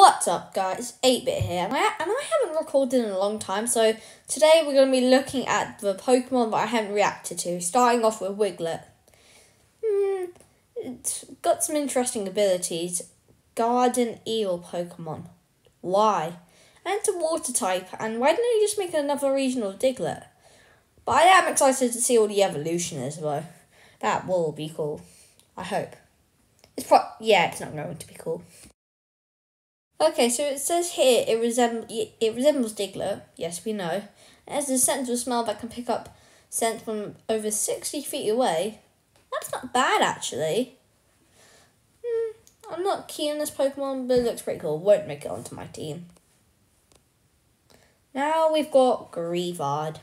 What's up guys, 8-Bit here, and I, and I haven't recorded in a long time, so today we're going to be looking at the Pokemon that I haven't reacted to, starting off with Wiglett. Hmm, it's got some interesting abilities. Garden Eel Pokemon. Why? And it's a water type, and why don't you just make another regional Diglett? But I am excited to see all the evolution is though. That will be cool. I hope. It's pro- yeah, it's not going to be cool. Okay, so it says here it, resembles it resembles Diglett. Yes, we know. It has a sensitive smell that can pick up scent from over 60 feet away. That's not bad, actually. Hmm, I'm not keen on this Pokemon, but it looks pretty cool. Won't make it onto my team. Now we've got Greavard.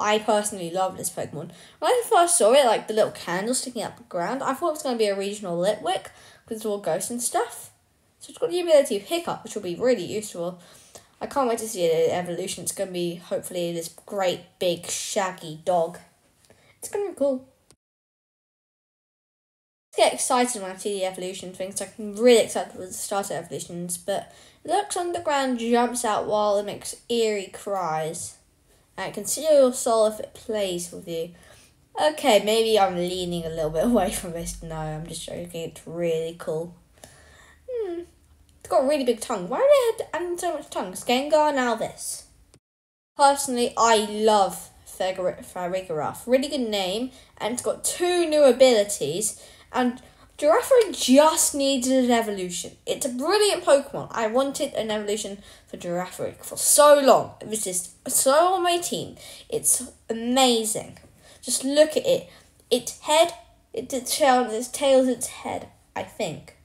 I personally love this Pokemon. When I first saw it, like the little candle sticking up the ground, I thought it was going to be a regional Litwick because it's all ghosts and stuff. Got the ability of Hiccup, which will be really useful. I can't wait to see the evolution. It's going to be, hopefully, this great, big, shaggy dog. It's going to be cool. I get excited when I see the evolution things. So I'm really excited with the starter evolutions, but it looks underground, jumps out while it makes eerie cries. And it can steal your soul if it plays with you. Okay, maybe I'm leaning a little bit away from this. No, I'm just joking. It's really cool. Hmm. Got a really big tongue. Why do they have to add so much tongue? Gengar, now this. Personally, I love Farigiraf. Really good name, and it's got two new abilities, and Girafarig just needed an evolution. It's a brilliant Pokemon. I wanted an evolution for Girafarig for so long. It was just so on my team. It's amazing. Just look at it. Its head, its tail, its tail, its head, I think.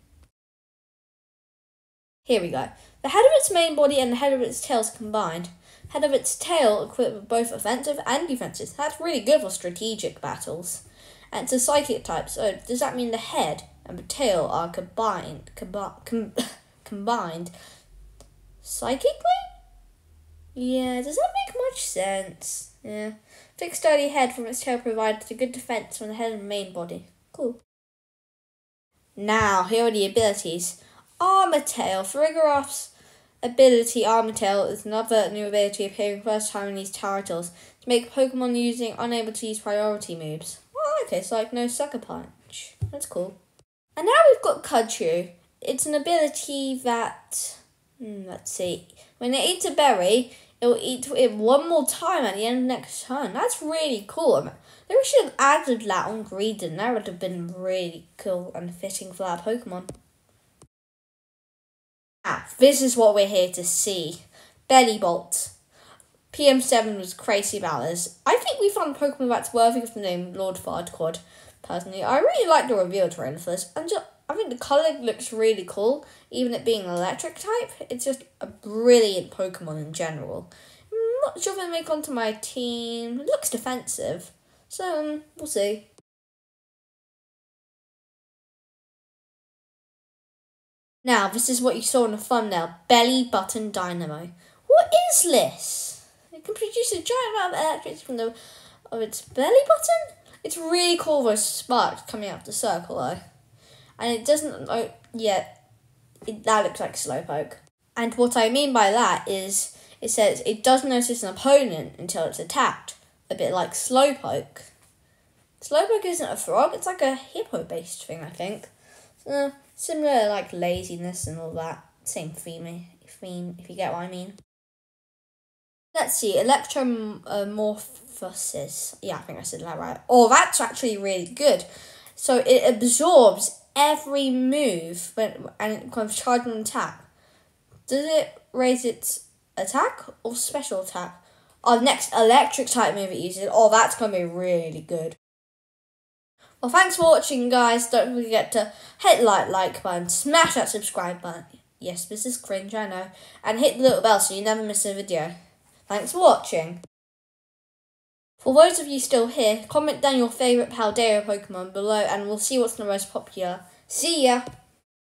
Here we go. The head of its main body and the head of its tail is combined. Head of its tail equipped with both offensive and defensive. That's really good for strategic battles. And it's a psychic type, so does that mean the head and the tail are combined combi- com- combined psychically? Yeah, does that make much sense? Yeah. Thick sturdy head from its tail provides a good defense from the head and main body. Cool. Now, here are the abilities. Armor Tail. Ability Armor Tail is another new ability appearing first time in these titles to make Pokemon using unable to use priority moves. Oh, okay, so like no Sucker Punch. That's cool. And now we've got Cud Chew. It's an ability that, hmm, let's see, when it eats a berry, it will eat it one more time at the end of next turn. That's really cool. I mean, they should have added that on Greedent. That would have been really cool and fitting for that Pokemon. This is what we're here to see. Bellibolt. PM7 was crazy this. I think we found a Pokemon that's worthy of the name Lord Farquaad, personally. I really like the reveal trailer for this. And just, I think the colour looks really cool, even it being an electric type. It's just a brilliant Pokemon in general. I'm not sure if it'll make onto my team. It looks defensive. So, um, we'll see. Now, this is what you saw in the thumbnail Belly Button Dynamo. What is this? It can produce a giant amount of electricity from the of its belly button. It's really cool. Those sparks coming out of the circle, though, and it doesn't. Oh, yeah, it, that looks like Slowpoke. And what I mean by that is, it says it doesn't notice an opponent until it's attacked, a bit like Slowpoke. Slowpoke isn't a frog; it's like a hippo-based thing, I think. So, similar like laziness and all that. Same theme, theme if you get what I mean. Let's see, electromorphosis. Uh, yeah, I think I said that right. Oh, that's actually really good. So it absorbs every move when and kind of charge and attack. Does it raise its attack or special attack? Oh, next electric type move it uses. Oh, that's gonna be really good. Well, thanks for watching, guys. Don't forget to hit like, like button, smash that subscribe button. Yes, this is cringe, I know. And hit the little bell so you never miss a video. Thanks for watching. For those of you still here, comment down your favourite Paldea Pokemon below and we'll see what's the most popular. See ya!